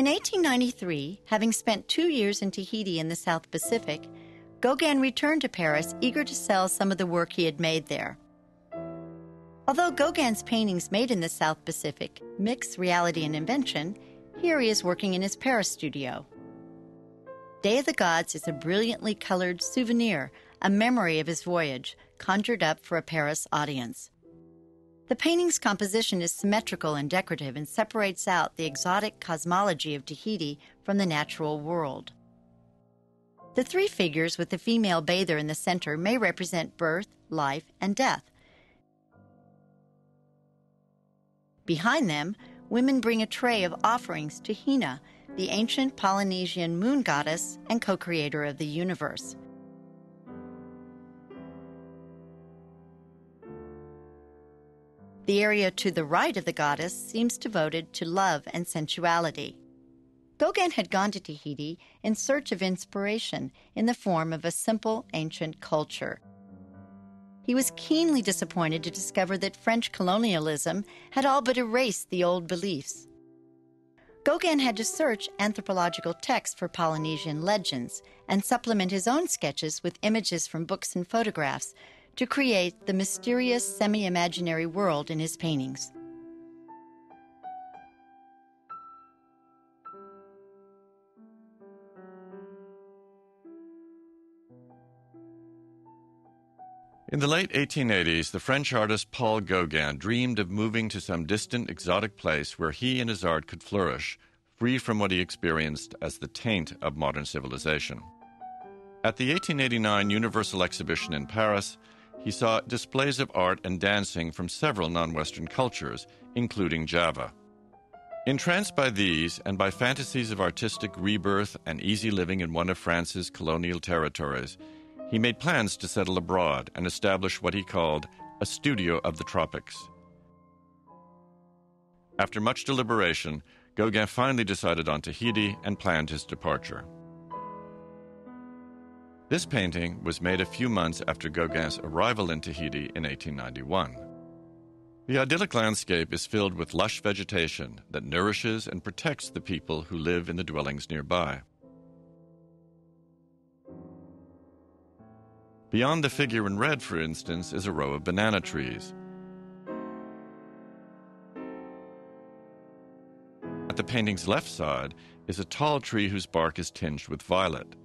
In 1893, having spent two years in Tahiti in the South Pacific, Gauguin returned to Paris eager to sell some of the work he had made there. Although Gauguin's paintings made in the South Pacific mix reality and invention, here he is working in his Paris studio. Day of the Gods is a brilliantly colored souvenir, a memory of his voyage, conjured up for a Paris audience. The painting's composition is symmetrical and decorative and separates out the exotic cosmology of Tahiti from the natural world. The three figures with the female bather in the center may represent birth, life, and death. Behind them, women bring a tray of offerings to Hina, the ancient Polynesian moon goddess and co creator of the universe. The area to the right of the goddess seems devoted to love and sensuality. Gauguin had gone to Tahiti in search of inspiration in the form of a simple ancient culture. He was keenly disappointed to discover that French colonialism had all but erased the old beliefs. Gauguin had to search anthropological texts for Polynesian legends and supplement his own sketches with images from books and photographs to create the mysterious semi imaginary world in his paintings. In the late 1880s, the French artist Paul Gauguin dreamed of moving to some distant, exotic place where he and his art could flourish, free from what he experienced as the taint of modern civilization. At the 1889 Universal Exhibition in Paris, he saw displays of art and dancing from several non Western cultures, including Java. Entranced by these and by fantasies of artistic rebirth and easy living in one of France's colonial territories, he made plans to settle abroad and establish what he called a studio of the tropics. After much deliberation, Gauguin finally decided on Tahiti and planned his departure. This painting was made a few months after Gauguin's arrival in Tahiti in 1891. The idyllic landscape is filled with lush vegetation that nourishes and protects the people who live in the dwellings nearby. Beyond the figure in red, for instance, is a row of banana trees. At the painting's left side is a tall tree whose bark is tinged with violet.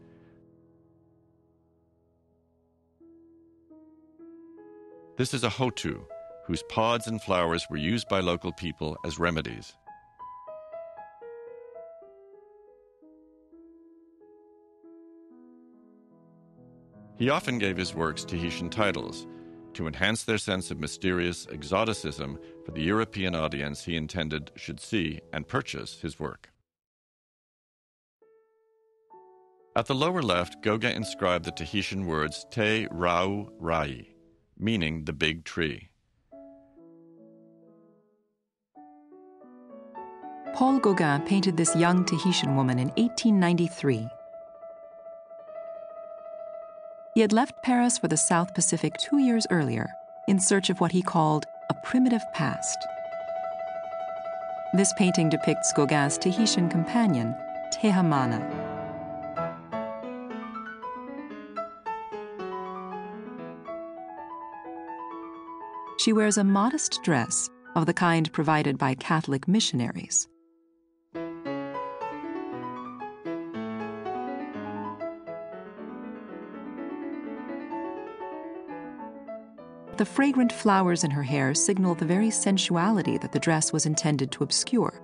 This is a hotu, whose pods and flowers were used by local people as remedies. He often gave his works Tahitian titles to enhance their sense of mysterious exoticism for the European audience he intended should see and purchase his work. At the lower left, Gauguin inscribed the Tahitian words Te raau rahi, meaning the big tree. Paul Gauguin painted this young Tahitian woman in 1893 he had left Paris for the South Pacific two years earlier in search of what he called a primitive past. This painting depicts Gauguin's Tahitian companion, Tehamana. She wears a modest dress of the kind provided by Catholic missionaries. The fragrant flowers in her hair signal the very sensuality that the dress was intended to obscure.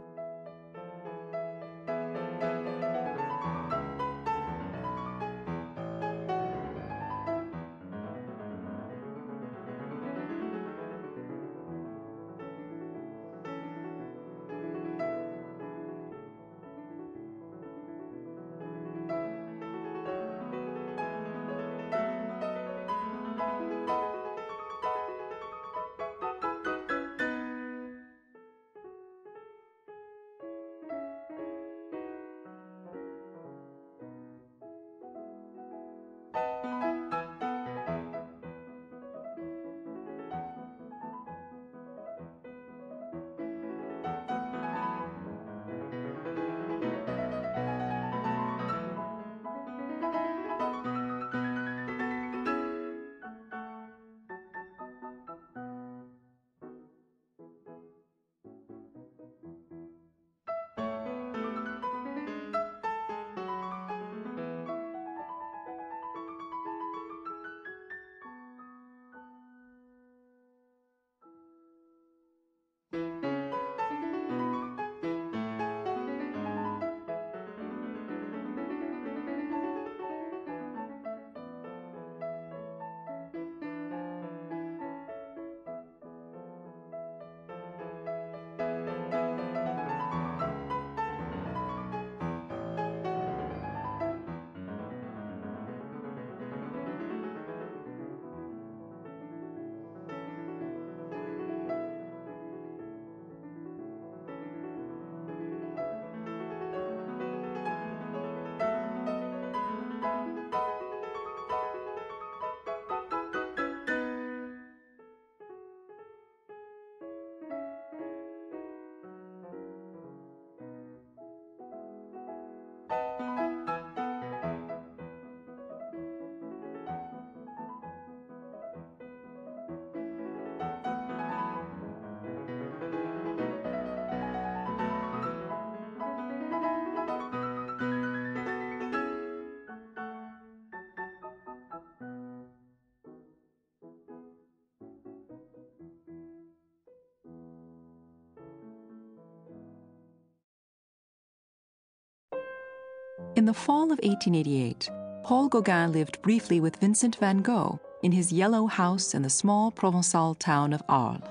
In the fall of 1888, Paul Gauguin lived briefly with Vincent van Gogh in his yellow house in the small Provençal town of Arles.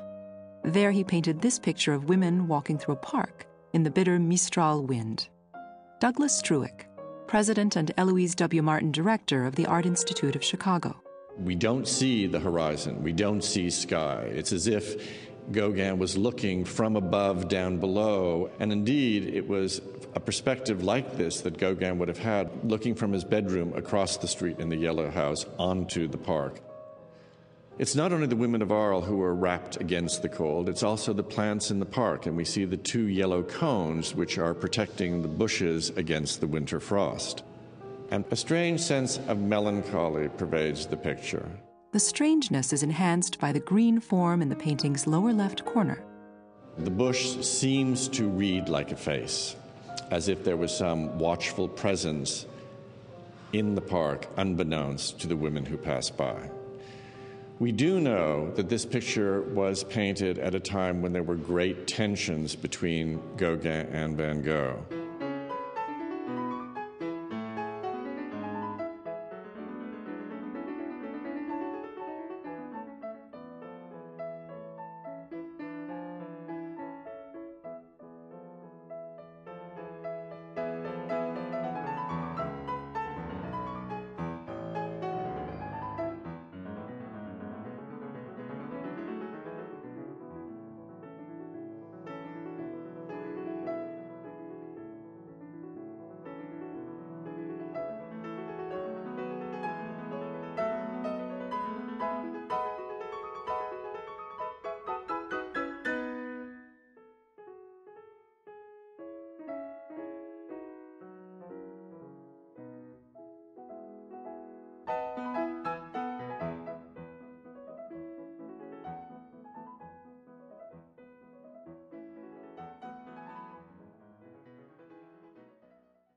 There he painted this picture of women walking through a park in the bitter Mistral wind. Douglas Druick, President and Eloise W. Martin Director of the Art Institute of Chicago. We don't see the horizon, we don't see sky. It's as if Gauguin was looking from above down below, and indeed it was a perspective like this that Gauguin would have had looking from his bedroom across the street in the Yellow House onto the park. It's not only the women of Arles who are wrapped against the cold, it's also the plants in the park, and we see the two yellow cones which are protecting the bushes against the winter frost. And a strange sense of melancholy pervades the picture. The strangeness is enhanced by the green form in the painting's lower left corner. The bush seems to read like a face, as if there was some watchful presence in the park, unbeknownst to the women who pass by. We do know that this picture was painted at a time when there were great tensions between Gauguin and Van Gogh.